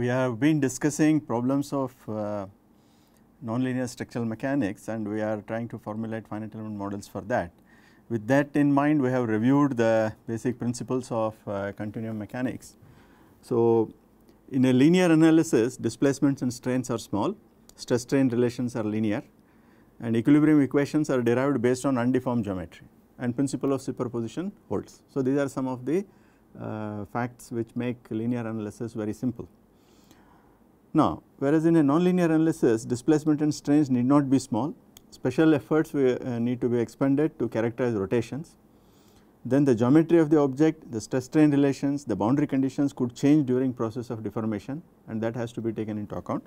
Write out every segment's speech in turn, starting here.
We have been discussing problems of uh, nonlinear structural mechanics and we are trying to formulate finite element models for that. With that in mind we have reviewed the basic principles of uh, continuum mechanics. So, in a linear analysis displacements and strains are small, stress strain relations are linear and equilibrium equations are derived based on undeformed geometry and principle of superposition holds. So, these are some of the uh, facts which make linear analysis very simple. Now, whereas in a nonlinear analysis displacement and strains need not be small, special efforts we, uh, need to be expended to characterize rotations. Then the geometry of the object, the stress strain relations, the boundary conditions could change during process of deformation and that has to be taken into account.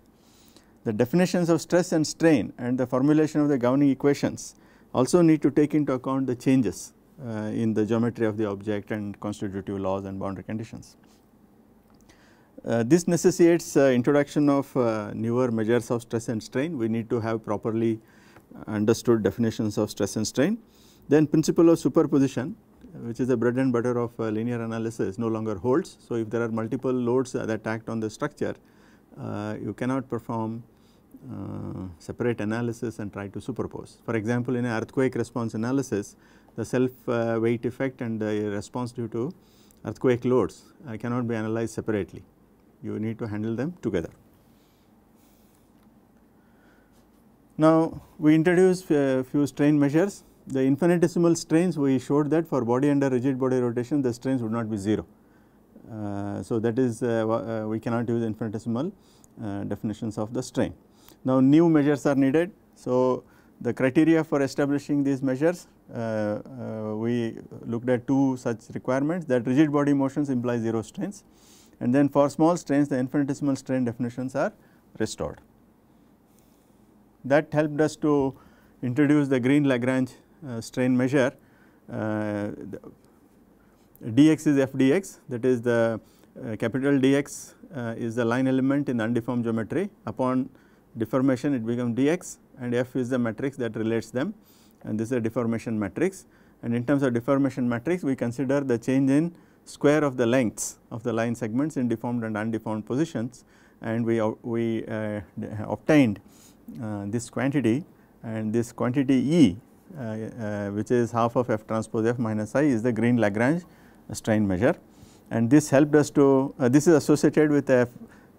The definitions of stress and strain and the formulation of the governing equations also need to take into account the changes uh, in the geometry of the object and constitutive laws and boundary conditions. Uh, this necessitates uh, introduction of uh, newer measures of stress and strain. We need to have properly understood definitions of stress and strain. Then principle of superposition which is the bread and butter of uh, linear analysis no longer holds. So, if there are multiple loads that act on the structure uh, you cannot perform uh, separate analysis and try to superpose. For example, in an earthquake response analysis the self weight effect and the response due to earthquake loads cannot be analyzed separately you need to handle them together. Now, we introduce a few strain measures. The infinitesimal strains we showed that for body under rigid body rotation the strains would not be 0. Uh, so, that is uh, uh, we cannot use infinitesimal uh, definitions of the strain. Now, new measures are needed. So, the criteria for establishing these measures uh, uh, we looked at two such requirements that rigid body motions imply 0 strains and then for small strains the infinitesimal strain definitions are restored. That helped us to introduce the Green Lagrange uh, strain measure. Uh, dx is f dx that is the uh, capital dx uh, is the line element in undeformed geometry. Upon deformation it becomes dx and f is the matrix that relates them and this is a deformation matrix. And in terms of deformation matrix we consider the change in square of the lengths of the line segments in deformed and undeformed positions and we, we uh, obtained uh, this quantity and this quantity E uh, uh, which is half of f transpose f minus i is the Green Lagrange strain measure and this helped us to uh, this is associated with a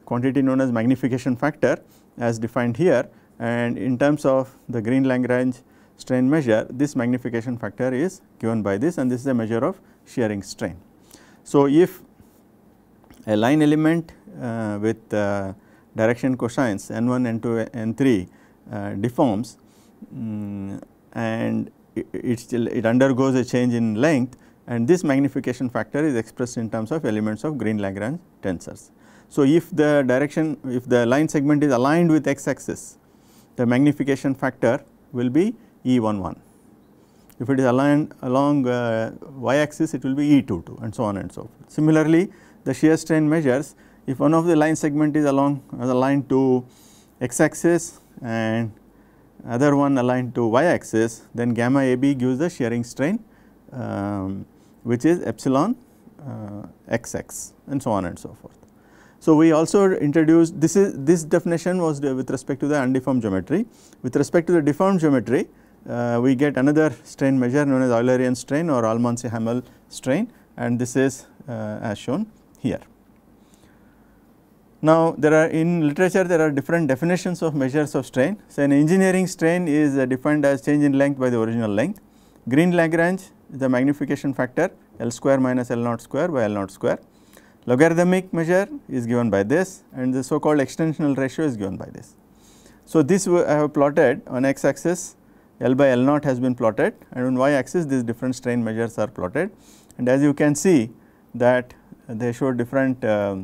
quantity known as magnification factor as defined here and in terms of the Green Lagrange strain measure this magnification factor is given by this and this is a measure of shearing strain. So, if a line element uh, with uh, direction cosines n1, n2, n3 uh, deforms um, and it, it, still it undergoes a change in length and this magnification factor is expressed in terms of elements of Green Lagrange tensors. So, if the direction if the line segment is aligned with x axis the magnification factor will be E11 if it is aligned along uh, y axis it will be E22 and so on and so forth. Similarly, the shear strain measures if one of the line segment is along aligned to x axis and other one aligned to y axis then gamma AB gives the shearing strain um, which is epsilon uh, xx and so on and so forth. So, we also introduced this is this definition was with respect to the undeformed geometry with respect to the deformed geometry uh, we get another strain measure known as Eulerian strain or Almansi-Hamel strain and this is uh, as shown here. Now, there are in literature there are different definitions of measures of strain. So, an engineering strain is uh, defined as change in length by the original length. Green Lagrange is the magnification factor L square minus L naught square by L naught square. Logarithmic measure is given by this and the so called extensional ratio is given by this. So, this I have plotted on x axis L by L naught has been plotted and on y axis these different strain measures are plotted and as you can see that they show different uh,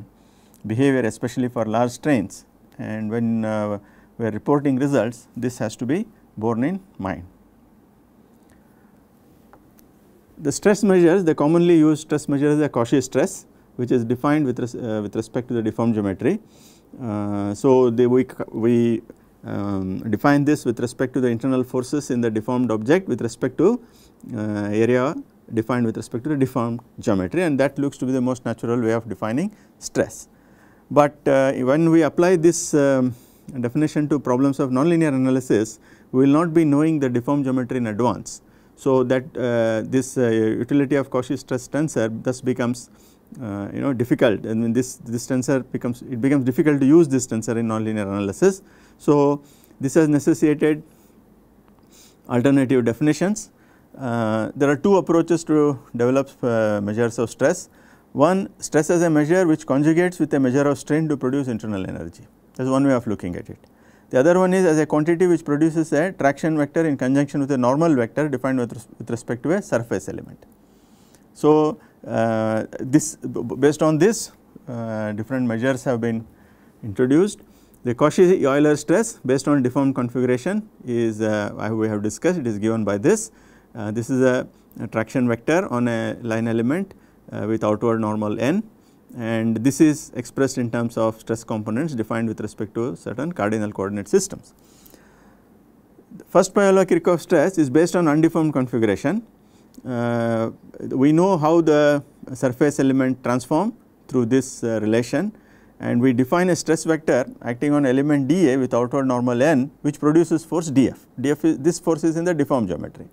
behavior especially for large strains and when uh, we are reporting results this has to be borne in mind. The stress measures the commonly used stress measure is the Cauchy stress which is defined with, res, uh, with respect to the deformed geometry. Uh, so, they we, we um, define this with respect to the internal forces in the deformed object with respect to uh, area defined with respect to the deformed geometry and that looks to be the most natural way of defining stress. but uh, when we apply this um, definition to problems of nonlinear analysis we will not be knowing the deformed geometry in advance. So, that uh, this uh, utility of Cauchy stress tensor thus becomes uh, you know difficult and this this tensor becomes it becomes difficult to use this tensor in nonlinear analysis. So, this has necessitated alternative definitions. Uh, there are two approaches to develop uh, measures of stress. One stress as a measure which conjugates with a measure of strain to produce internal energy that is one way of looking at it. The other one is as a quantity which produces a traction vector in conjunction with a normal vector defined with, res with respect to a surface element. So, uh, this based on this uh, different measures have been introduced. The Cauchy Euler stress based on deformed configuration is uh, we have discussed it is given by this. Uh, this is a, a, traction vector on a line element uh, with outward normal n and this is expressed in terms of stress components defined with respect to certain cardinal coordinate systems. The first Euler-Kirchhoff stress is based on undeformed configuration. Uh, we know how the surface element transform through this uh, relation and we define a stress vector acting on element dA with outward normal n which produces force dF. dF is this force is in the deformed geometry.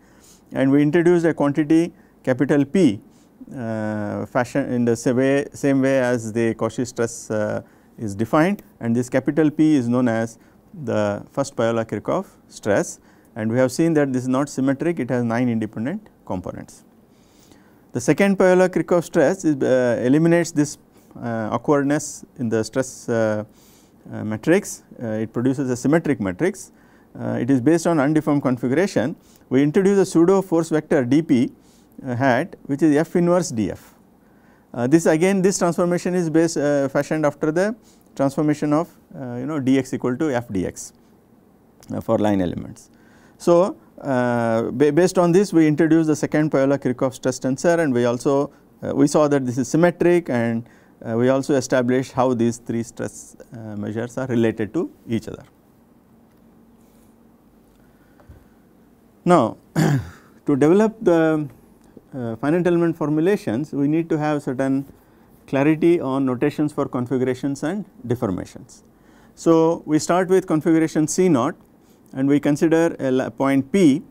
And we introduce a quantity capital P uh, fashion in the same way, same way as the Cauchy stress uh, is defined. And this capital P is known as the first Piola-Kirchhoff stress. And we have seen that this is not symmetric it has 9 independent components. The second Euler-Kirchhoff stress is, uh, eliminates this uh, awkwardness in the stress uh, uh, matrix it produces a symmetric matrix it is based on undeformed configuration we introduce a pseudo force vector dp uh, hat which is f inverse df. Uh, this again this transformation is based uh, fashioned after the transformation of you know dx equal to f dx for line elements. So, Uh, based on this we introduce the second Euler-Kirchhoff stress tensor and we also uh, we saw that this is symmetric and uh, we also established how these three stress measures are related to each other. Now, to develop the uh, finite element formulations we need to have certain clarity on notations for configurations and deformations. So, we start with configuration C naught and we consider a point P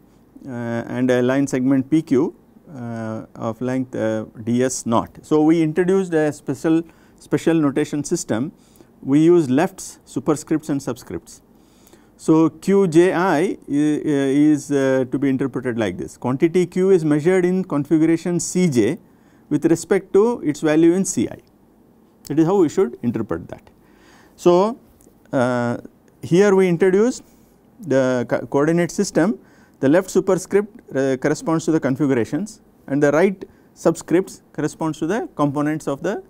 uh, and a line segment PQ uh, of length uh, ds naught. So, we introduced a special special notation system we use lefts superscripts and subscripts so, Qji is uh, to be interpreted like this quantity Q is measured in configuration Cj with respect to its value in Ci that is how we should interpret that. So, uh, here we introduce the co coordinate system the left superscript uh, corresponds to the configurations and the right subscripts corresponds to the components of the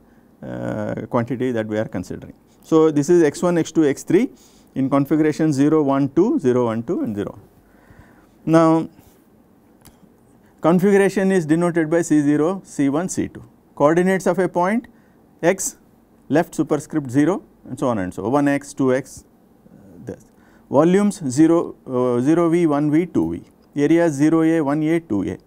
uh, quantity that we are considering. So, this is x1, x2, x3 in configuration 0, 1, 2, 0, 1, 2 and 0. Now, configuration is denoted by C0, C1, C2. Coordinates of a point x left superscript 0 and so on and so 1x, 2x this. Volumes 0, uh, 0v, 1v, 2v. Areas 0a, 1a, 2a.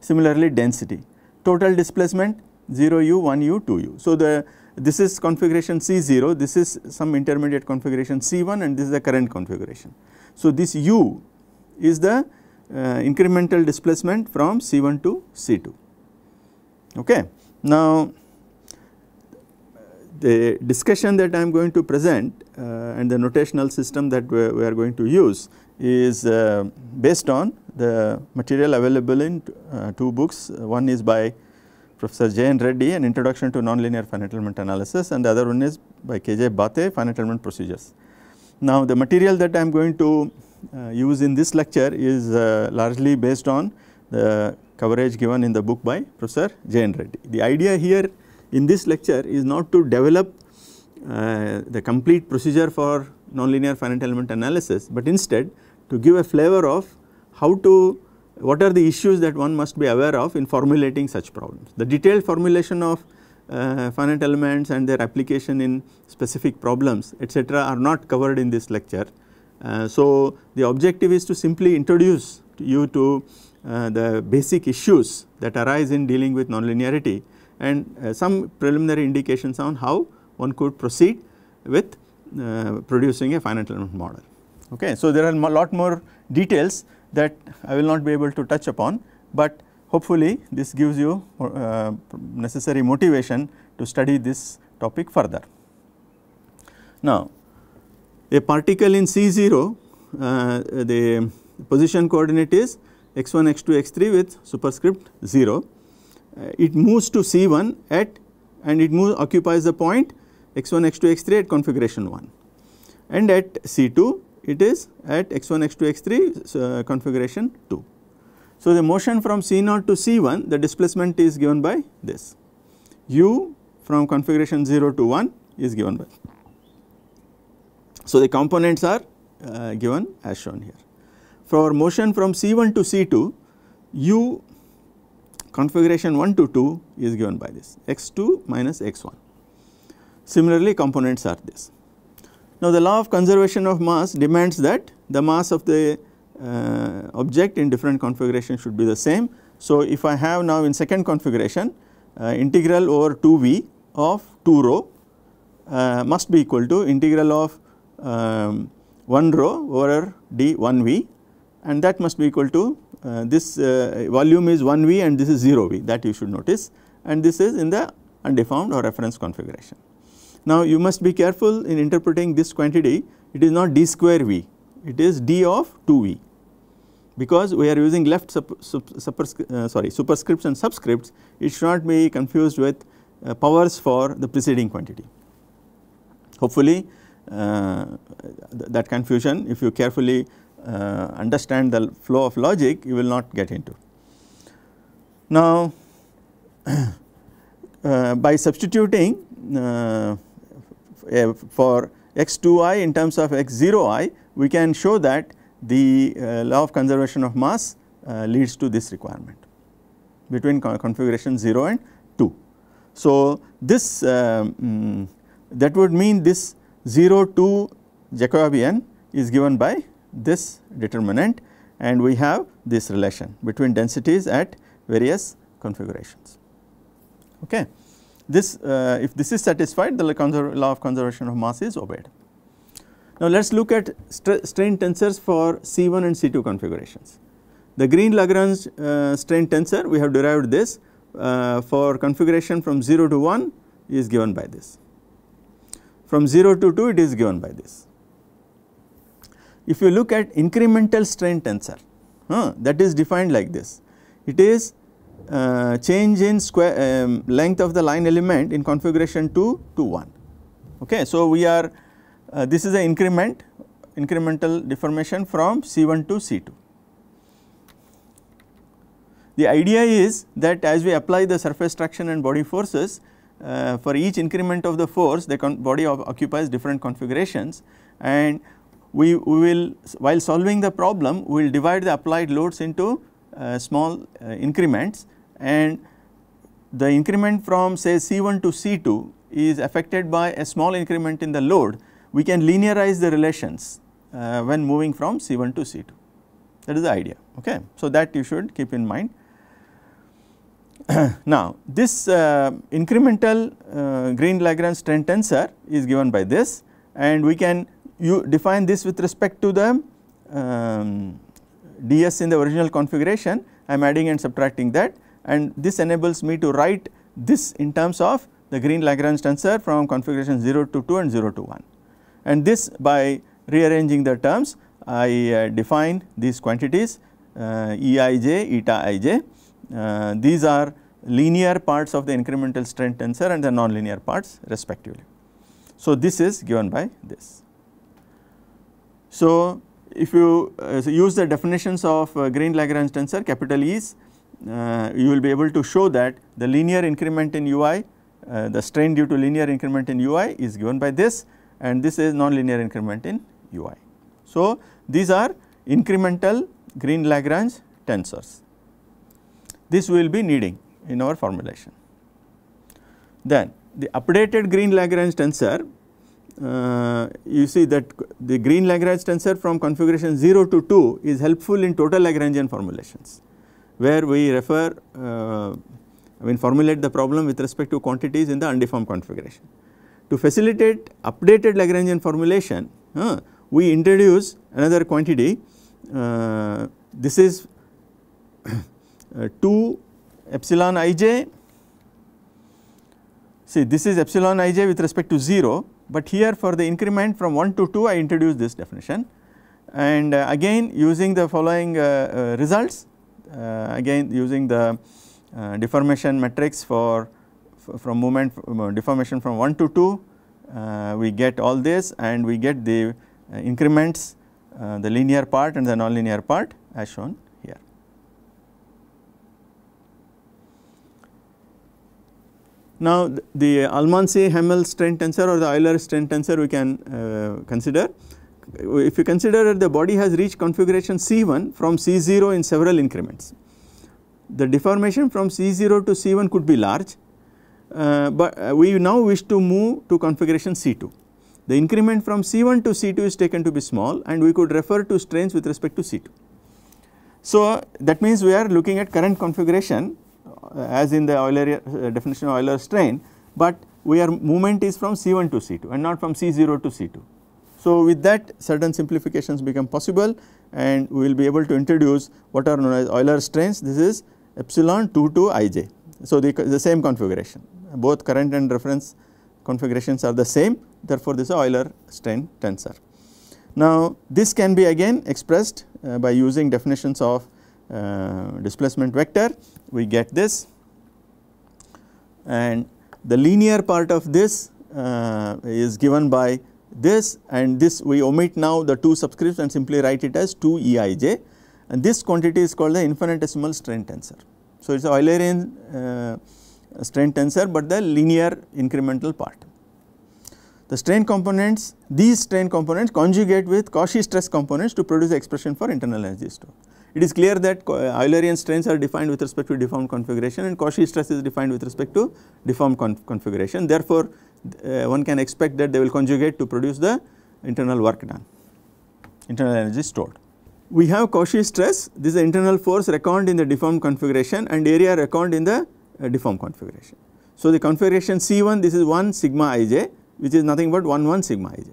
Similarly, density. Total displacement 0u, 1u, 2u. So, the this is configuration C0, this is some intermediate configuration C1 and this is the current configuration. So, this U is the uh, incremental displacement from C1 to C2. Okay. Now, the discussion that I am going to present uh, and the notational system that we, we are going to use is uh, based on the material available in uh, two books. One is by Professor J. N. Reddy an introduction to nonlinear finite element analysis and the other one is by K. J. Bathe finite element procedures. Now the material that I am going to uh, use in this lecture is uh, largely based on the coverage given in the book by Professor J. N. Reddy. The idea here in this lecture is not to develop uh, the complete procedure for nonlinear finite element analysis, but instead to give a flavor of how to what are the issues that one must be aware of in formulating such problems. The detailed formulation of uh, finite elements and their application in specific problems etc., are not covered in this lecture. Uh, so, the objective is to simply introduce to you to uh, the basic issues that arise in dealing with nonlinearity and uh, some preliminary indications on how one could proceed with uh, producing a finite element model. Okay. So, there are a lot more details that I will not be able to touch upon, but hopefully this gives you uh, necessary motivation to study this topic further. Now, a particle in C0 uh, the position coordinate is x1 x2 x3 with superscript 0 uh, it moves to C1 at and it moves occupies the point x1 x2 x3 at configuration 1 and at C2 it is at x1 x2 x3 uh, configuration 2. So, the motion from C0 to C1 the displacement is given by this u from configuration 0 to 1 is given by. So, the components are uh, given as shown here. For motion from C1 to C2 u configuration 1 to 2 is given by this x2 minus x1. Similarly, components are this. Now, the law of conservation of mass demands that the mass of the uh, object in different configuration should be the same. So, if I have now in second configuration uh, integral over 2 v of 2 rho uh, must be equal to integral of um, 1 rho over d 1 v and that must be equal to uh, this uh, volume is 1 v and this is 0 v that you should notice and this is in the undeformed or reference configuration. Now, you must be careful in interpreting this quantity it is not d square v it is d of 2 v because we are using left sup, sup, uh, sorry superscripts and subscripts it should not be confused with uh, powers for the preceding quantity. Hopefully, uh, th that confusion if you carefully uh, understand the flow of logic you will not get into. Now, uh, by substituting for x2i in terms of x0i we can show that the uh, law of conservation of mass uh, leads to this requirement between configuration 0 and 2. So, this um, that would mean this 0 2 Jacobian is given by this determinant and we have this relation between densities at various configurations. Okay. This uh, if this is satisfied the law of conservation of mass is obeyed. Now, let us look at strain tensors for C1 and C2 configurations. The Green Lagrange uh, strain tensor we have derived this uh, for configuration from 0 to 1 is given by this. From 0 to 2 it is given by this. If you look at incremental strain tensor that is defined like this, it is uh, change in square um, length of the line element in configuration 2 to 1. Okay. So, we are uh, this is an increment incremental deformation from C1 to C2. The idea is that as we apply the surface traction and body forces uh, for each increment of the force the body occupies different configurations and we, we will while solving the problem we will divide the applied loads into uh, small uh, increments and the increment from say C1 to C2 is affected by a small increment in the load we can linearize the relations uh, when moving from C1 to C2 that is the idea okay. So, that you should keep in mind. now, this uh, incremental uh, Green Lagrange strain tensor is given by this and we can you define this with respect to the um, ds in the original configuration I am adding and subtracting that and this enables me to write this in terms of the Green Lagrange tensor from configuration 0 to 2 and 0 to 1 and this by rearranging the terms I uh, define these quantities uh, Eij, eta ij. Uh, these are linear parts of the incremental strain tensor and the nonlinear parts respectively. So, this is given by this. So, if you uh, so use the definitions of uh, Green Lagrange tensor capital E's, uh, you will be able to show that the linear increment in ui, uh, the strain due to linear increment in ui is given by this and this is nonlinear increment in ui. So, these are incremental Green Lagrange tensors. This we will be needing in our formulation. Then the updated Green Lagrange tensor uh, you see that the Green Lagrange tensor from configuration 0 to 2 is helpful in total Lagrangian formulations where we refer uh, I mean formulate the problem with respect to quantities in the undeformed configuration. to facilitate updated Lagrangian formulation uh, we introduce another quantity. Uh, this is uh, 2 epsilon ij see this is epsilon ij with respect to 0 but here for the increment from 1 to 2 I introduce this definition. And uh, again using the following uh, uh, results again using the deformation matrix for from movement deformation from 1 to 2 we get all this and we get the increments the linear part and the nonlinear part as shown here. Now, the Almansi-Hamel strain tensor or the Euler strain tensor we can uh, consider if you consider that the body has reached configuration C1 from C0 in several increments, the deformation from C0 to C1 could be large, uh, but uh, we now wish to move to configuration C2. The increment from C1 to C2 is taken to be small and we could refer to strains with respect to C2. So, that means we are looking at current configuration as in the Euler uh, definition of Euler strain, but we are movement is from C1 to C2 and not from C0 to C2. So, with that certain simplifications become possible and we will be able to introduce what are known as Euler strains this is epsilon 2 to ij. So, the, the same configuration both current and reference configurations are the same therefore, this is Euler strain tensor. Now, this can be again expressed uh, by using definitions of displacement vector we get this and the linear part of this uh, is given by this and this we omit now the two subscripts and simply write it as 2 Eij and this quantity is called the infinitesimal strain tensor. So, it is a Eulerian uh, strain tensor, but the linear incremental part. The strain components these strain components conjugate with Cauchy stress components to produce expression for internal energy store. It is clear that Eulerian strains are defined with respect to deformed configuration and Cauchy stress is defined with respect to deformed configuration. Therefore, uh, one can expect that they will conjugate to produce the internal work done, internal energy stored. We have Cauchy stress, this is the internal force reckoned in the deformed configuration and area reckoned in the uh, deformed configuration. So, the configuration C1 this is 1 sigma ij which is nothing but 1 1 sigma ij.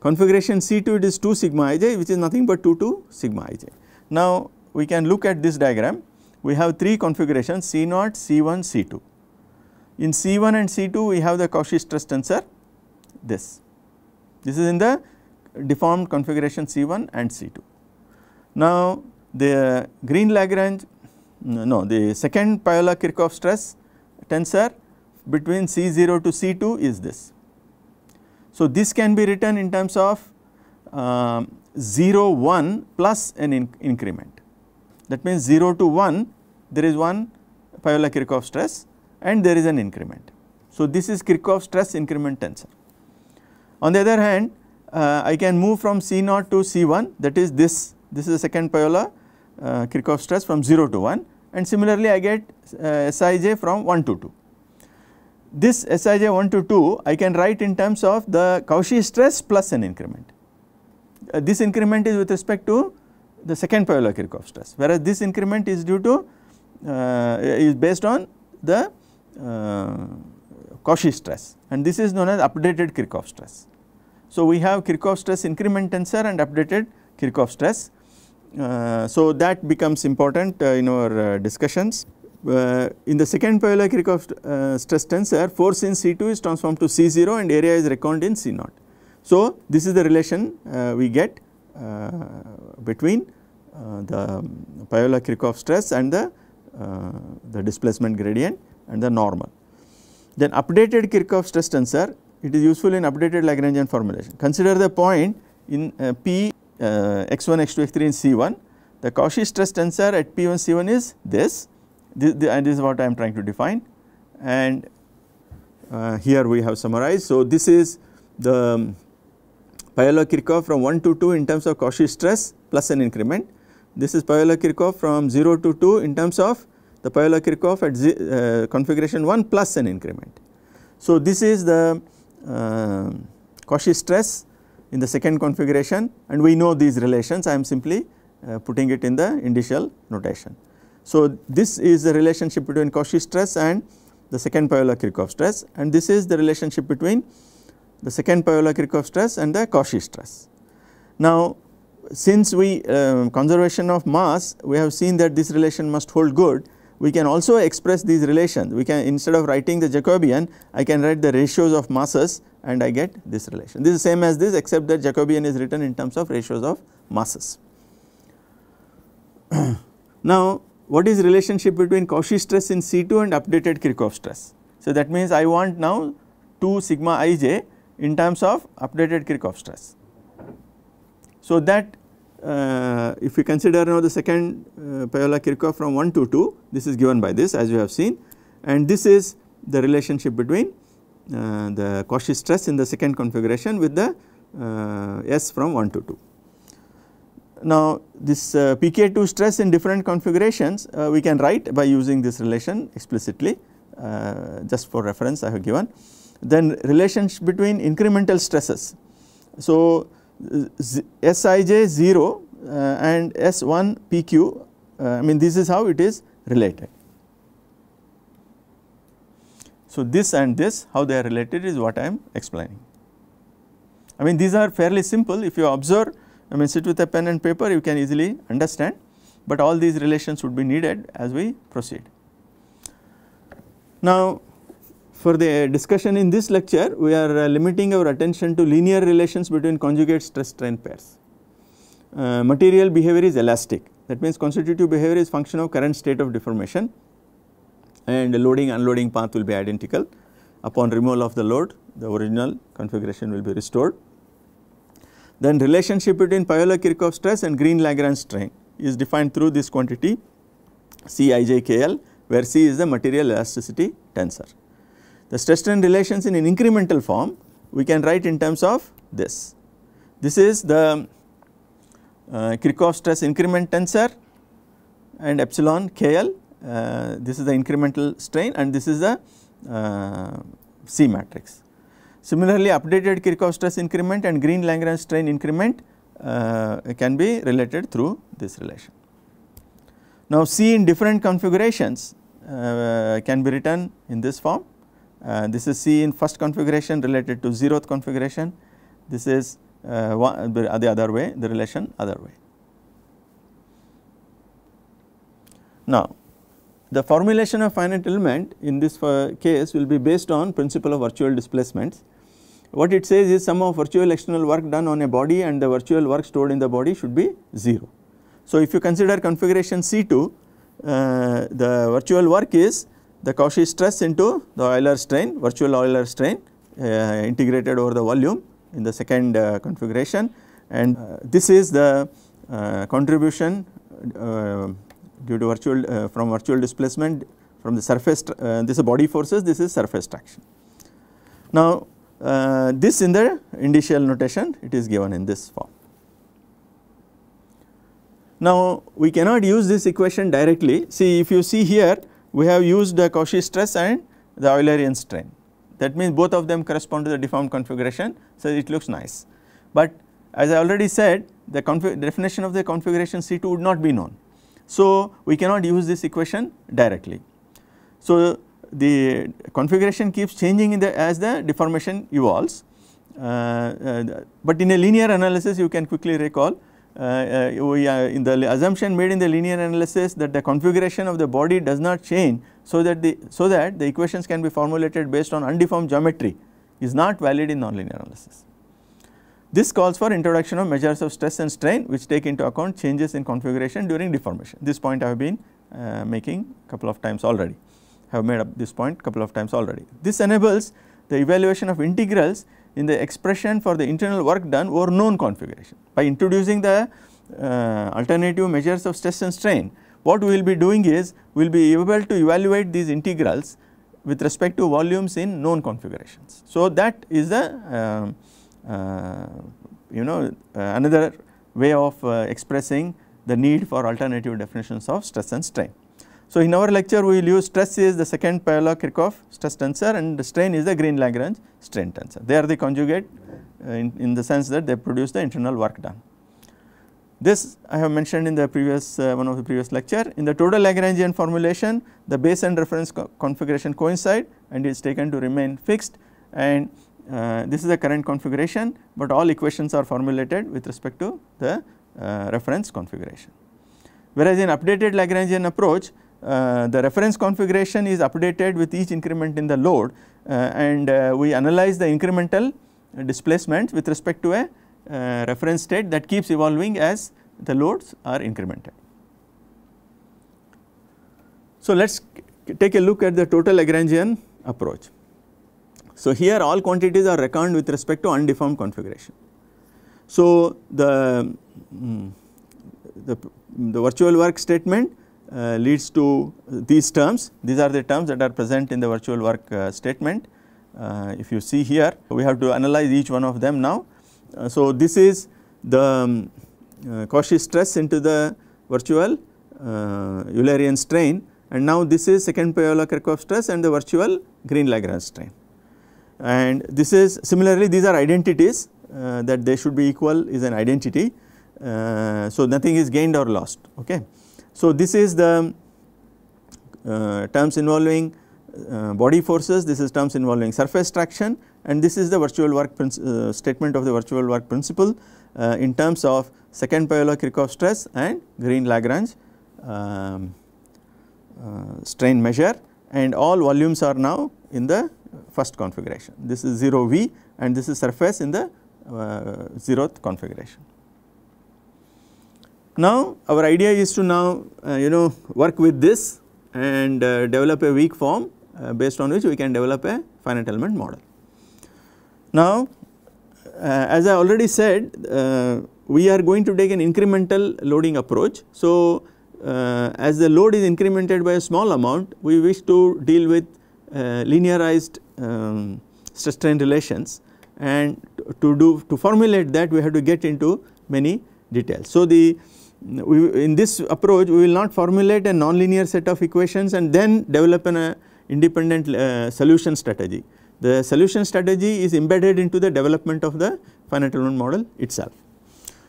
Configuration C2 it is 2 sigma ij which is nothing but 2 2 sigma ij. Now, we can look at this diagram we have 3 configurations C0, C1, C2. In C1 and C2 we have the Cauchy stress tensor this. This is in the deformed configuration C1 and C2. Now the Green Lagrange no the second Piola-Kirchhoff stress tensor between C0 to C2 is this. So this can be written in terms of uh, 0 1 plus an in increment that means 0 to 1 there is one Piola-Kirchhoff stress and there is an increment. So, this is Kirchhoff stress increment tensor. On the other hand, uh, I can move from C naught to C1 that is this, this is the second Piola uh, Kirchhoff stress from 0 to 1 and similarly I get uh, Sij from 1 to 2. This Sij 1 to 2 I can write in terms of the Cauchy stress plus an increment. Uh, this increment is with respect to the second Piola Kirchhoff stress whereas this increment is due to uh, is based on the uh, Cauchy stress and this is known as updated Kirchhoff stress. So, we have Kirchhoff stress increment tensor and updated Kirchhoff stress. Uh, so, that becomes important uh, in our uh, discussions. In the second Piola Kirchhoff uh, stress tensor force in C2 is transformed to C0 and area is reckoned in C0. So, this is the relation we get between the Piola Kirchhoff stress and the, the displacement gradient and the normal. Then updated Kirchhoff stress tensor it is useful in updated Lagrangian formulation. Consider the point in uh, P uh, x1 x2 x3 in C1 the Cauchy stress tensor at P1 C1 is this, this, and this is what I am trying to define and uh, here we have summarized. So, this is the Piola-Kirchhoff from 1 to 2 in terms of Cauchy stress plus an increment. This is Piola-Kirchhoff from 0 to 2 in terms of the Piola-Kirchhoff at uh, configuration 1 plus an increment. So, this is the uh, Cauchy stress in the second configuration and we know these relations I am simply uh, putting it in the initial notation. So, this is the relationship between Cauchy stress and the second Piola Kirchhoff stress and this is the relationship between the second Piola Kirchhoff stress and the Cauchy stress. Now since we uh, conservation of mass we have seen that this relation must hold good we can also express these relations we can instead of writing the Jacobian I can write the ratios of masses and I get this relation this is same as this except that Jacobian is written in terms of ratios of masses. now what is relationship between Cauchy stress in C2 and updated Kirchhoff stress. So that means I want now 2 sigma ij in terms of updated Kirchhoff stress. So that uh, if we consider now the second uh, Piola Kirchhoff from 1 to 2 this is given by this as you have seen and this is the relationship between uh, the Cauchy stress in the second configuration with the uh, S from 1 to 2. Now this uh, pK2 stress in different configurations uh, we can write by using this relation explicitly uh, just for reference I have given. Then relations between incremental stresses. So Sij 0 uh, and S1 PQ uh, I mean this is how it is related. So this and this how they are related is what I am explaining. I mean these are fairly simple if you observe I mean sit with a pen and paper you can easily understand but all these relations would be needed as we proceed. Now for the discussion in this lecture we are uh, limiting our attention to linear relations between conjugate stress strain pairs. Uh, material behavior is elastic that means constitutive behavior is function of current state of deformation and loading unloading path will be identical upon removal of the load the original configuration will be restored. Then relationship between Piola-Kirchhoff stress and Green-Lagrange strain is defined through this quantityCijkl where C is the material elasticity tensor. The stress strain relations in an incremental form we can write in terms of this. This is the uh, Kirchhoff stress increment tensor and epsilon KL uh, this is the incremental strain and this is the uh, C matrix. Similarly, updated Kirchhoff stress increment and Green Lagrange strain increment uh, can be related through this relation. Now, C in different configurations uh, can be written in this form. Uh, this is C in first configuration related to zeroth configuration. This is uh, one, the other way, the relation other way. Now, the formulation of finite element in this uh, case will be based on principle of virtual displacements. What it says is sum of virtual external work done on a body and the virtual work stored in the body should be 0. So, if you consider configuration C2 uh, the virtual work is the Cauchy stress into the Euler strain virtual Euler strain uh, integrated over the volume in the second uh, configuration and uh, this is the uh, contribution uh, due to virtual from virtual displacement from the surface this is body forces this is surface traction. Now this in the indicial notation it is given in this form. Now we cannot use this equation directly see if you see here we have used the Cauchy stress and the Eulerian strain that means both of them correspond to the deformed configuration so it looks nice. But as I already said the definition of the configuration C2 would not be known so, we cannot use this equation directly. So, the configuration keeps changing in the as the deformation evolves, uh, uh, but in a linear analysis you can quickly recall we in the assumption made in the linear analysis that the configuration of the body does not change so that the so that the equations can be formulated based on undeformed geometry is not valid in nonlinear analysis. This calls for introduction of measures of stress and strain which take into account changes in configuration during deformation. This point I have been uh, making a couple of times already, have made up this point couple of times already. This enables the evaluation of integrals in the expression for the internal work done over known configuration. By introducing the uh, alternative measures of stress and strain, what we will be doing is we will be able to evaluate these integrals with respect to volumes in known configurations. So, that is the uh, uh, you know another way of uh, expressing the need for alternative definitions of stress and strain. So, in our lecture we will use stress is the second Piola-Kirchhoff stress tensor and the strain is the Green-Lagrange strain tensor. They are the conjugate in, in the sense that they produce the internal work done. This I have mentioned in the previous uh, one of the previous lecture. In the total Lagrangian formulation, the base and reference co configuration coincide and is taken to remain fixed and uh, this is the current configuration, but all equations are formulated with respect to the uh, reference configuration. Whereas in updated Lagrangian approach, uh, the reference configuration is updated with each increment in the load uh, and uh, we analyze the incremental displacements with respect to a uh, reference state that keeps evolving as the loads are incremented. So, let us take a look at the total Lagrangian approach. So, here all quantities are reckoned with respect to undeformed configuration. So, the, um, the, the, virtual work statement leads to these terms, these are the terms that are present in the virtual work uh, statement. Uh, if you see here, we have to analyze each one of them now. Uh, so, this is the um, uh, Cauchy stress into the virtual uh, Eulerian strain and now this is second Piola-Kirchhoff stress and the virtual Green-Lagrange strain. And this is similarly these are identities uh, that they should be equal is an identity. Uh, so, nothing is gained or lost. Okay. So, this is the uh, terms involving body forces, this is terms involving surface traction and this is the virtual work uh, statement of the virtual work principle uh, in terms of second Piola-Kirchhoff stress and Green-Lagrange um, uh, strain measure and all volumes are now in the first configuration. This is 0 V and this is surface in the uh, zeroth configuration. Now, our idea is to now uh, you know work with this and uh, develop a weak form uh, based on which we can develop a finite element model. Now, uh, as I already said uh, we are going to take an incremental loading approach. So, uh, as the load is incremented by a small amount we wish to deal with linearized um, stress strain relations and to do to formulate that we have to get into many details. So, the we, in this approach we will not formulate a nonlinear set of equations and then develop an uh, independent uh, solution strategy. The solution strategy is embedded into the development of the finite element model itself.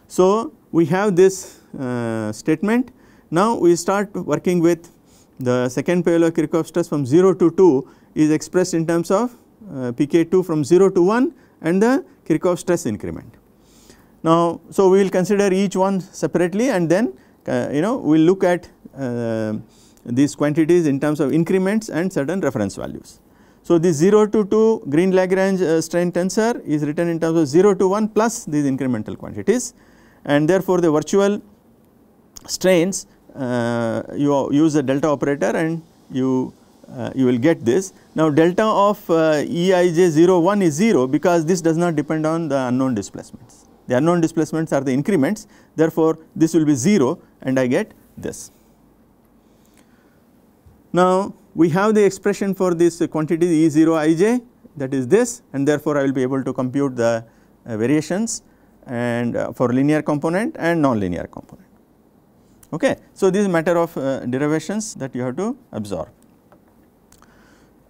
So, we have this uh, statement. Now, we start working with the second Piola-Kirchhoff stress from 0 to 2 is expressed in terms of uh, pk2 from 0 to 1 and the Kirchhoff stress increment. Now, so we will consider each one separately and then uh, you know we will look at uh, these quantities in terms of increments and certain reference values. So, this 0 to 2 Green Lagrange uh, strain tensor is written in terms of 0 to 1 plus these incremental quantities and therefore, the virtual strains uh, you use the delta operator and you uh, you will get this. Now, delta of uh, Eij 0 1 is 0 because this does not depend on the unknown displacements. The unknown displacements are the increments therefore, this will be 0 and I get this. Now, we have the expression for this quantity E 0 i j that is this and therefore, I will be able to compute the uh, variations and uh, for linear component and non-linear component. Okay. So, this is matter of uh, derivations that you have to absorb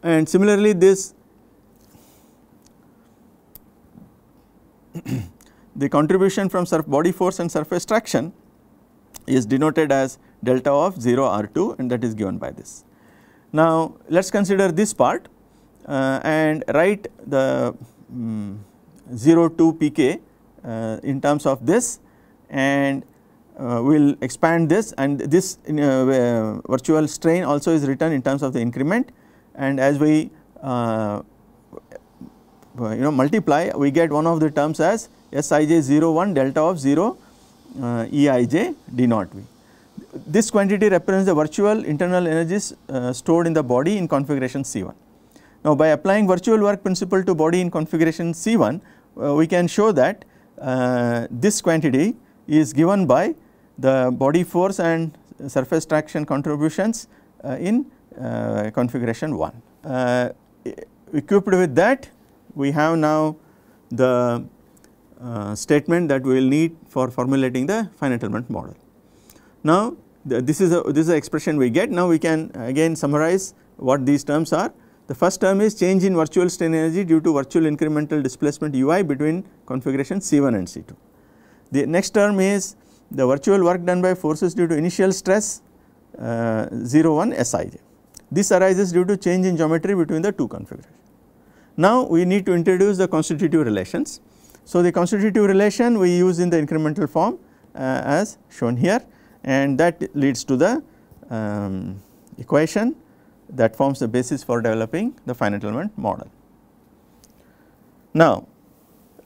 and similarly this the contribution from body force and surface traction is denoted as delta of 0 r 2 and that is given by this. Now, let us consider this part uh, and write the um, 0 to pk uh, in terms of this and uh, we will expand this and this uh, virtual strain also is written in terms of the increment and as we uh, you know multiply we get one of the terms as Sij 0 1 delta of 0 uh, Eij d naught V this quantity represents the virtual internal energies uh, stored in the body in configuration C1. Now, by applying virtual work principle to body in configuration C1, uh, we can show that uh, this quantity is given by the body force and surface traction contributions uh, in uh, configuration 1. Uh, equipped with that, we have now the statement that we will need for formulating the finite element model. Now, the, this is a this is the expression we get. Now, we can again summarize what these terms are. The first term is change in virtual strain energy due to virtual incremental displacement ui between configuration C1 and C2. The next term is the virtual work done by forces due to initial stress uh, 0 1 Sij. This arises due to change in geometry between the two configurations. Now we need to introduce the constitutive relations. So the constitutive relation we use in the incremental form uh, as shown here and that leads to the um, equation that forms the basis for developing the finite element model. Now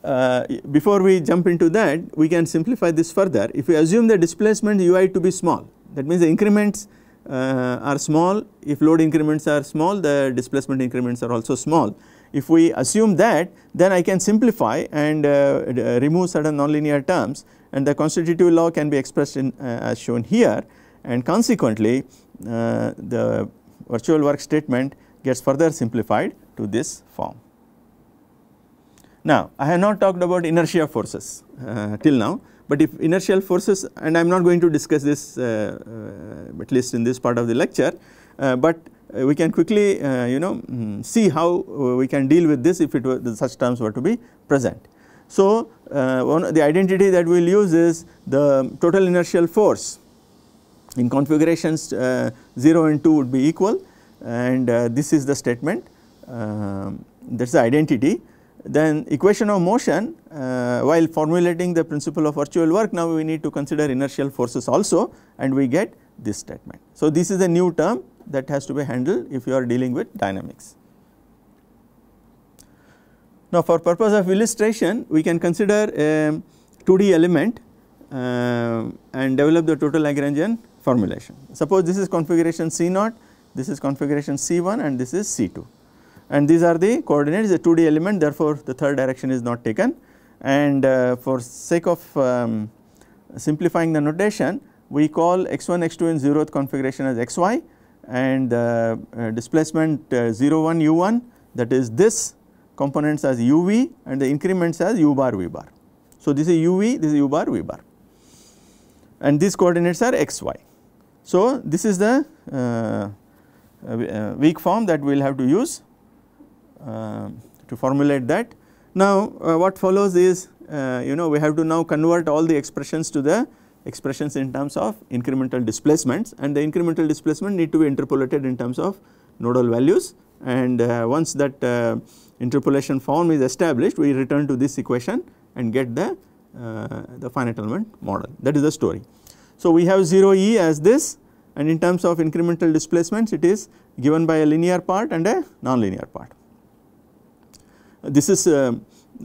uh, before we jump into that we can simplify this further if we assume the displacement ui to be small that means the increments uh, are small if load increments are small the displacement increments are also small. If we assume that then I can simplify and uh, remove certain nonlinear terms and the constitutive law can be expressed in uh, as shown here and consequently uh, the virtual work statement gets further simplified to this form. Now I have not talked about inertia forces uh, till now but if inertial forces and I am not going to discuss this uh, uh, at least in this part of the lecture uh, Uh, but uh, we can quickly uh, you know mm, see how we can deal with this if it were such terms were to be present. So one the identity that we will use is the total inertial force. In configurations 0 and 2 would be equal and this is the statement. Um, that is the identity then equation of motion uh, while formulating the principle of virtual work now we need to consider inertial forces also and we get this statement. So this is a new term that has to be handled if you are dealing with dynamics. Now for purpose of illustration we can consider a 2D element uh, and develop the total Lagrangian formulation. Suppose this is configuration C naught, this is configuration C1 and this is C2 and these are the coordinates the 2D element therefore the third direction is not taken and uh, for sake of um, simplifying the notation we call x1 x2 in 0th configuration as xy and uh, uh, displacement uh, 0 1 u1 that is this components as uv and the increments as u bar v bar. So this is uv this is u bar v bar and these coordinates are xy. So this is the uh, uh, weak form that we will have to use to formulate that. Now uh, what follows is uh, you know we have to now convert all the expressions to the expressions in terms of incremental displacements and the incremental displacement need to be interpolated in terms of nodal values and uh, once that uh, interpolation form is established we return to this equation and get the uh, the finite element model that is the story. So we have 0 e as this and in terms of incremental displacements it is given by a linear part and a non-linear part. This is uh,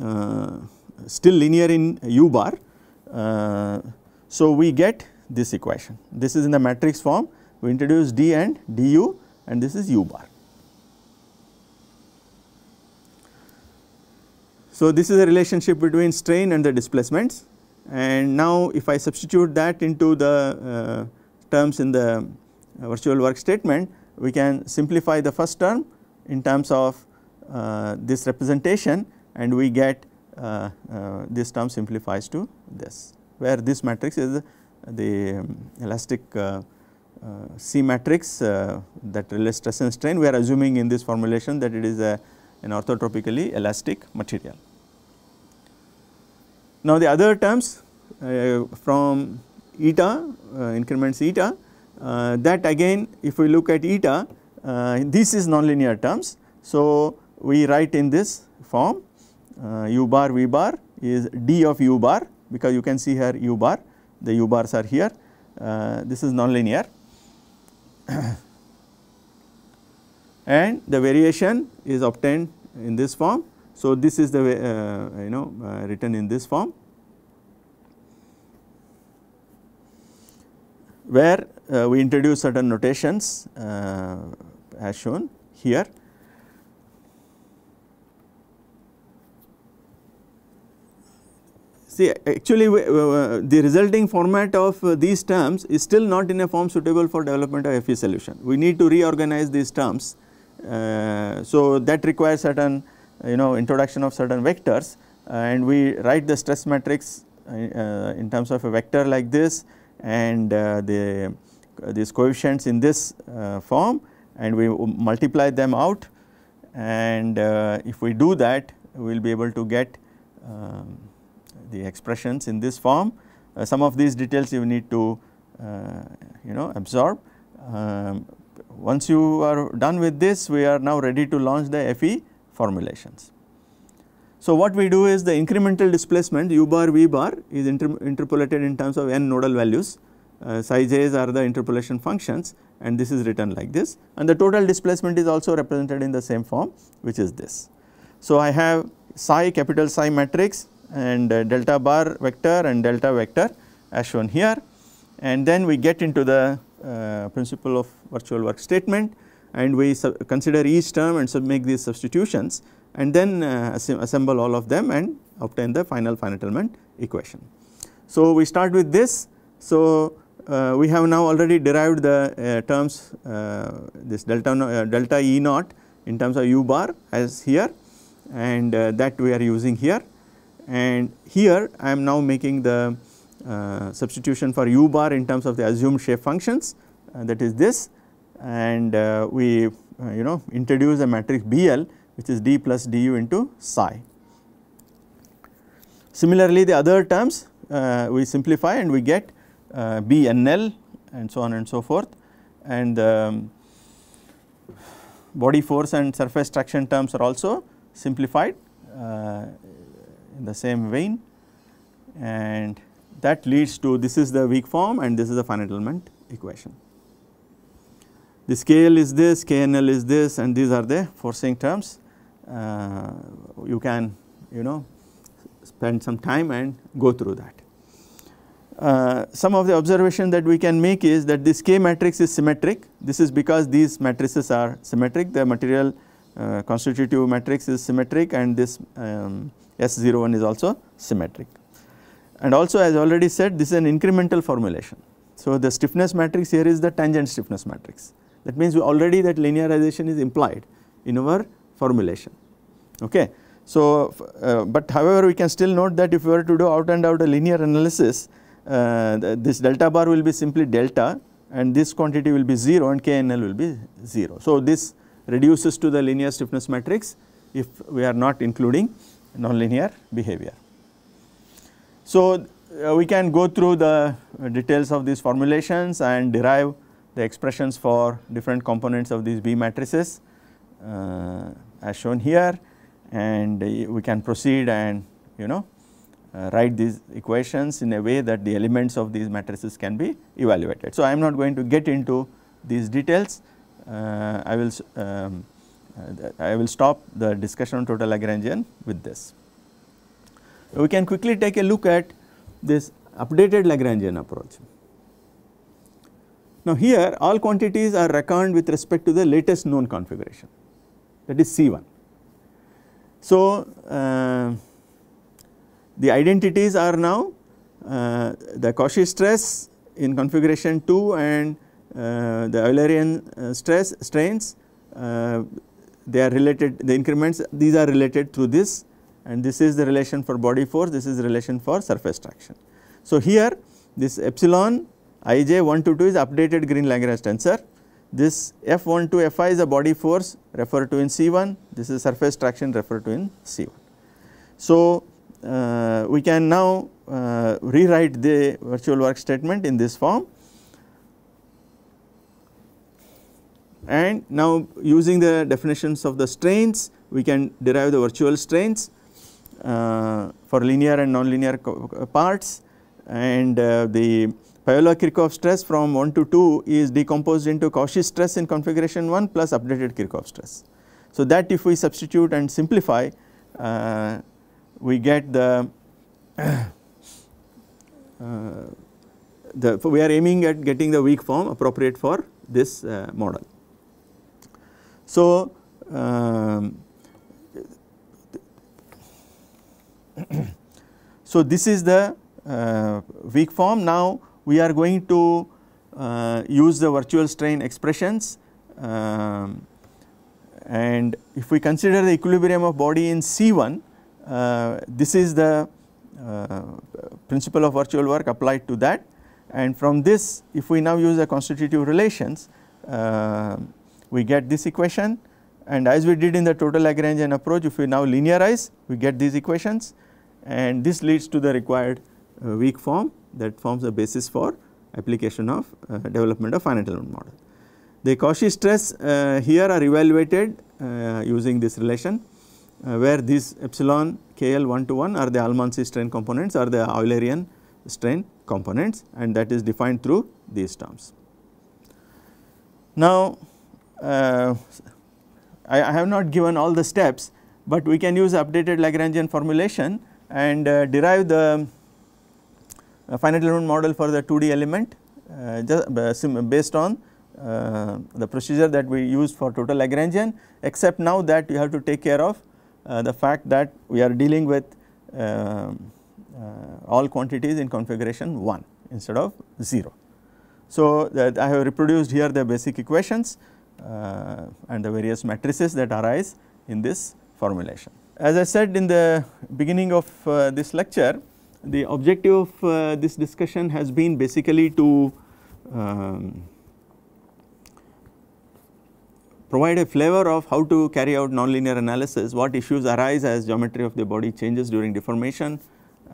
uh, still linear in u bar. Uh, so we get this equation. This is in the matrix form. We introduce d and du and this is u bar. So this is the relationship between strain and the displacements and now if I substitute that into the uh, terms in the virtual work statement we can simplify the first term in terms of this representation and we get uh, uh, this term simplifies to this where this matrix is the um, elastic C matrix that relates stress and strain we are assuming in this formulation that it is a, an orthotropically elastic material. Now the other terms uh, from eta uh, increments eta uh, that again if we look at eta this is nonlinear terms. So we write in this form uh, u bar v bar is d of u bar because you can see here u bar the u bars are here. Uh, this is nonlinear. And the variation is obtained in this form. So, this is the uh, you know uh, written in this form where uh, we introduce certain notations uh, as shown here See actually uh, the resulting format of uh, these terms is still not in a form suitable for development of FE solution. We need to reorganize these terms. Uh, so that requires certain you know introduction of certain vectors and we write the stress matrix uh, in terms of a vector like this and uh, the these coefficients in this uh, form and we multiply them out and if we do that we will be able to get um, the expressions in this form uh, some of these details you need to uh, you know absorb. Um, once you are done with this we are now ready to launch the FE formulations. So, what we do is the incremental displacement u bar v bar is inter interpolated in terms of n nodal values uh, psi j's are the interpolation functions and this is written like this and the total displacement is also represented in the same form which is this. So, I have psi capital psi matrix and uh, delta bar vector and delta vector as shown here and then we get into the uh, principle of virtual work statement and we consider each term and make these substitutions and then uh, assemble all of them and obtain the final finite element equation. So, we start with this. So, uh, we have now already derived the uh, terms uh, this delta delta E naught in terms of u bar as here and that we are using here and here I am now making the uh, substitution for u bar in terms of the assumed shape functions. That is this. And we you know introduce a matrix BL which is d plus du into psi. Similarly, the other terms we simplify and we get uh, BNL and so on and so forth. And um, body force and surface traction terms are also simplified. Uh, in the same vein and that leads to this is the weak form and this is the finite element equation. The KL is this, KNL is this and these are the forcing terms. Uh, you can you know spend some time and go through that. Uh, some of the observation that we can make is that this K matrix is symmetric. This is because these matrices are symmetric. The material uh, constitutive matrix is symmetric and this um, S01 is also symmetric. And also as already said this is an incremental formulation. So, the stiffness matrix here is the tangent stiffness matrix. That means we already that linearization is implied in our formulation. Okay. So, uh, but however we can still note that if we were to do out and out a linear analysis uh, this delta bar will be simply delta and this quantity will be 0 and KNL will be 0. So, this reduces to the linear stiffness matrix if we are not including nonlinear behavior. So, uh, we can go through the details of these formulations and derive the expressions for different components of these B matrices uh, as shown here and uh, we can proceed and you know uh, write these equations in a way that the elements of these matrices can be evaluated. So, I am not going to get into these details, uh, I will um, I will stop the discussion on total Lagrangian with this. We can quickly take a look at this updated Lagrangian approach. Now, here all quantities are reckoned with respect to the latest known configuration that is C1. So, uh, the identities are now uh, the Cauchy stress in configuration 2 and uh, the Eulerian uh, stress strains uh, they are related the increments these are related through this and this is the relation for body force this is relation for surface traction. So, here this epsilon ij 1 to 2 is updated Green Lagrange tensor this F1 to Fi is a body force referred to in C1 this is surface traction referred to in C1. So, uh, we can now uh, rewrite the virtual work statement in this form and now using the definitions of the strains we can derive the virtual strains uh, for linear and nonlinear parts and uh, the Piola-Kirchhoff stress from 1 to 2 is decomposed into Cauchy stress in configuration 1 plus updated Kirchhoff stress. So, that if we substitute and simplify uh, we get the uh, the we are aiming at getting the weak form appropriate for this uh, model. So, um, so this is the uh, weak form. Now we are going to uh, use the virtual strain expressions um, and if we consider the equilibrium of body in C1 uh, this is the uh, principle of virtual work applied to that. And from this if we now use the constitutive relations uh, we get this equation and as we did in the total Lagrangian approach if we now linearize we get these equations and this leads to the required weak form that forms the basis for application of uh, development of finite element model. The Cauchy stress uh, here are evaluated uh, using this relation uh, where these epsilon KL 1 to 1 are the Almansi strain components or the Eulerian strain components and that is defined through these terms. Now, uh, I, I, have not given all the steps, but we can use updated Lagrangian formulation and uh, derive the uh, finite element model for the 2D element uh, uh, based on uh, the procedure that we used for total Lagrangian except now that you have to take care of the fact that we are dealing with um, all quantities in configuration 1 instead of 0. So, I have reproduced here the basic equations uh, and the various matrices that arise in this formulation. As I said in the beginning of uh, this lecture, the objective of uh, this discussion has been basically to um, provide a flavor of how to carry out nonlinear analysis, what issues arise as geometry of the body changes during deformation,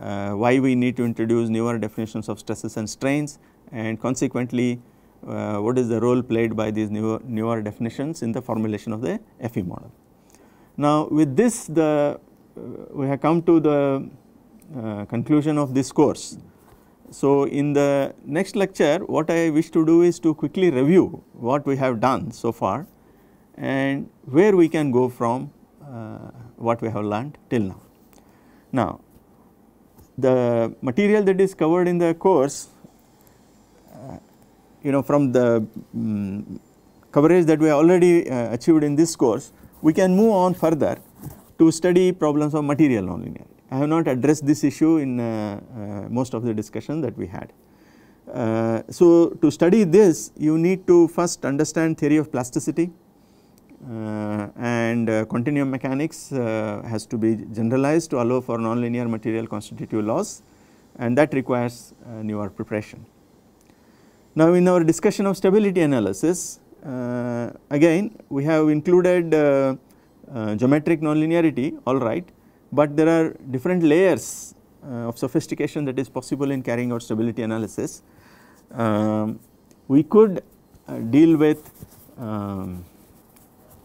uh, why we need to introduce newer definitions of stresses and strains and consequently uh, what is the role played by these newer, newer definitions in the formulation of the FE model. Now with this the uh, we have come to the uh, conclusion of this course. So in the next lecture what I wish to do is to quickly review what we have done so far and where we can go from uh, what we have learned till now. Now the material that is covered in the course you know from the um, coverage that we already uh, achieved in this course we can move on further to study problems of material nonlinearity. I have not addressed this issue in uh, uh most of the discussion that we had. Uh, so to study this you need to first understand theory of plasticity uh, and uh, continuum mechanics has to be generalized to allow for nonlinear material constitutive laws and that requires newer preparation. Now in our discussion of stability analysis uh, again we have included uh, uh, geometric nonlinearity alright, but there are different layers of sophistication that is possible in carrying out stability analysis. Um, we could deal with um,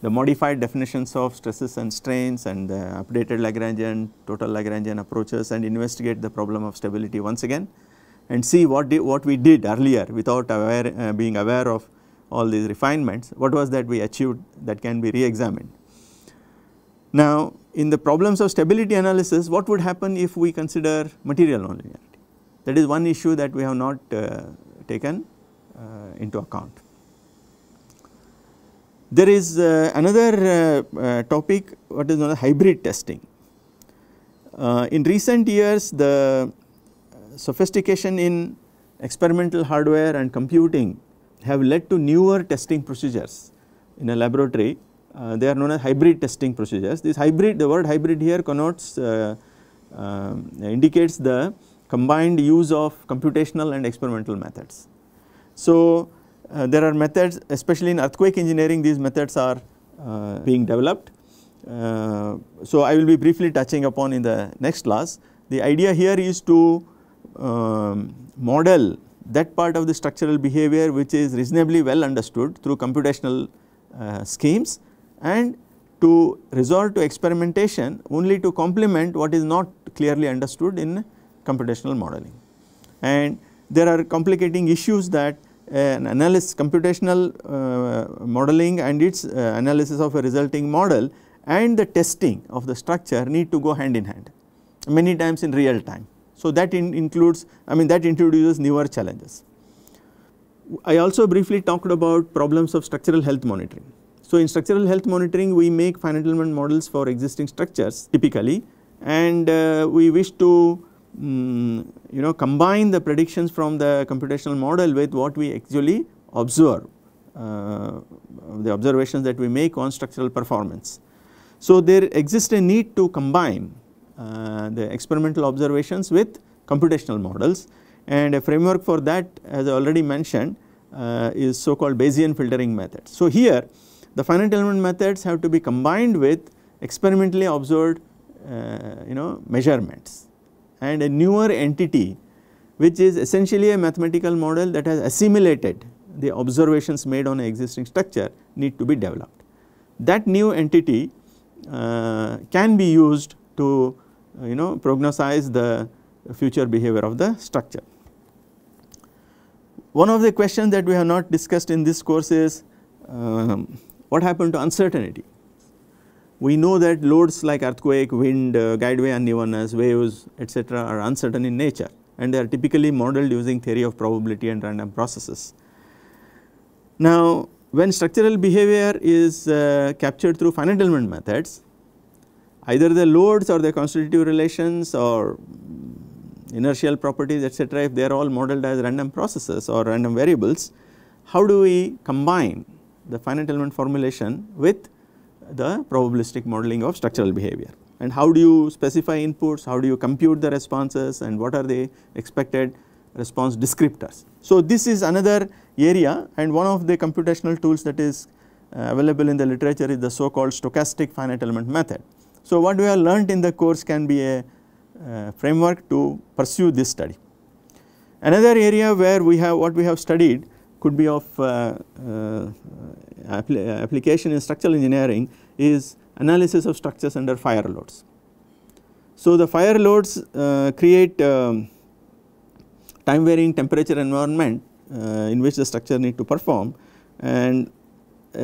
the modified definitions of stresses and strains and the updated Lagrangian, total Lagrangian approaches and investigate the problem of stability once again and see what, did, what we did earlier without aware, uh, being aware of all these refinements, what was that we achieved that can be re-examined. Now in the problems of stability analysis what would happen if we consider material nonlinearity that is one issue that we have not uh, taken uh, into account. There is uh, another uh, uh, topic what is known as hybrid testing. in recent years the sophistication in experimental hardware and computing have led to newer testing procedures in a laboratory uh, they are known as hybrid testing procedures. This hybrid the word hybrid here connotes uh, uh, indicates the combined use of computational and experimental methods. So uh, there are methods especially in earthquake engineering these methods are uh, being developed. Uh, so I will be briefly touching upon in the next class. The idea here is to um, model that part of the structural behavior which is reasonably well understood through computational uh, schemes and to resort to experimentation only to complement what is not clearly understood in computational modeling. And there are complicating issues that an analysis computational uh, modeling and its uh, analysis of a resulting model and the testing of the structure need to go hand in hand many times in real time. So that in includes I mean that introduces newer challenges. I also briefly talked about problems of structural health monitoring. So in structural health monitoring we make finite element models for existing structures typically and uh, we wish to um, you know combine the predictions from the computational model with what we actually observe uh, the observations that we make on structural performance. So there exists a need to combine the experimental observations with computational models and a framework for that as I already mentioned uh, is so called Bayesian filtering methods. So here the finite element methods have to be combined with experimentally observed uh, you know measurements and a newer entity which is essentially a mathematical model that has assimilated the observations made on an existing structure need to be developed. That new entity uh, can be used to uh, you know prognosize the future behavior of the structure. One of the questions that we have not discussed in this course is um, what happened to uncertainty. We know that loads like earthquake, wind, uh, guideway unevenness, waves etc., are uncertain in nature and they are typically modeled using theory of probability and random processes. Now when structural behavior is uh, captured through finite element methods, either the loads or the constitutive relations or inertial properties etc., if they are all modeled as random processes or random variables, how do we combine the finite element formulation with the probabilistic modeling of structural behavior and how do you specify inputs, how do you compute the responses and what are the expected response descriptors. So this is another area and one of the computational tools that is uh, available in the literature is the so called stochastic finite element method. So what we have learnt in the course can be a uh, framework to pursue this study. Another area where we have what we have studied could be of uh, uh, application in structural engineering is analysis of structures under fire loads. So the fire loads uh, create um, time varying temperature environment uh, in which the structure need to perform and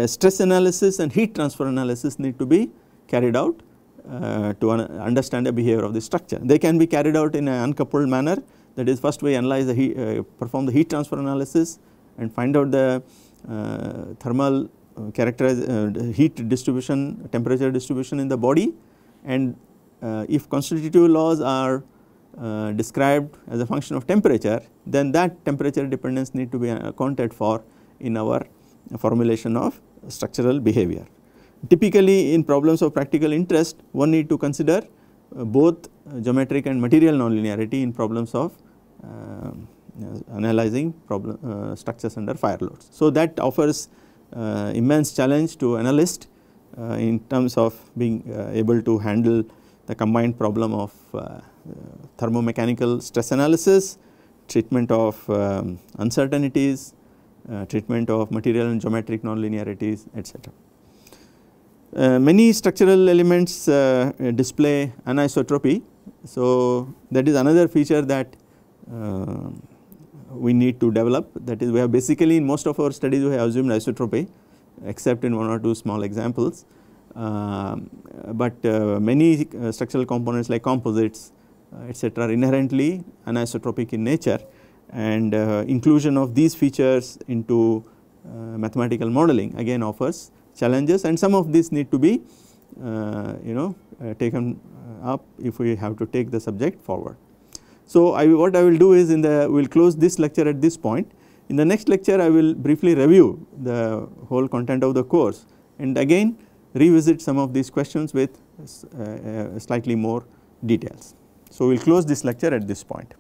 stress analysis and heat transfer analysis need to be carried out uh, to un understand the behavior of the structure. They can be carried out in an uncoupled manner that is first we analyze the heat, uh, perform the heat transfer analysis and find out the uh, thermal uh, characterize uh, heat distribution temperature distribution in the body and uh, if constitutive laws are described as a function of temperature then that temperature dependence need to be accounted for in our formulation of structural behavior. Typically in problems of practical interest one need to consider uh, both geometric and material nonlinearity in problems of uh, analyzing problem uh, structures under fire loads. So that offers uh, immense challenge to analyst uh, in terms of being uh, able to handle the combined problem of thermomechanical stress analysis, treatment of um, uncertainties, treatment of material and geometric nonlinearities etc. Uh, many structural elements uh, display anisotropy. So, that is another feature that uh, we need to develop that is we have basically in most of our studies we have assumed isotropy except in one or two small examples. Um, but uh, many uh, structural components like composites etc., are inherently anisotropic in nature and inclusion of these features into mathematical modeling again offers challenges and some of these need to be uh, you know uh, taken up if we have to take the subject forward. So, I what I will do is in the we will close this lecture at this point. In the next lecture I will briefly review the whole content of the course and again revisit some of these questions with uh, uh slightly more details. So, we will close this lecture at this point.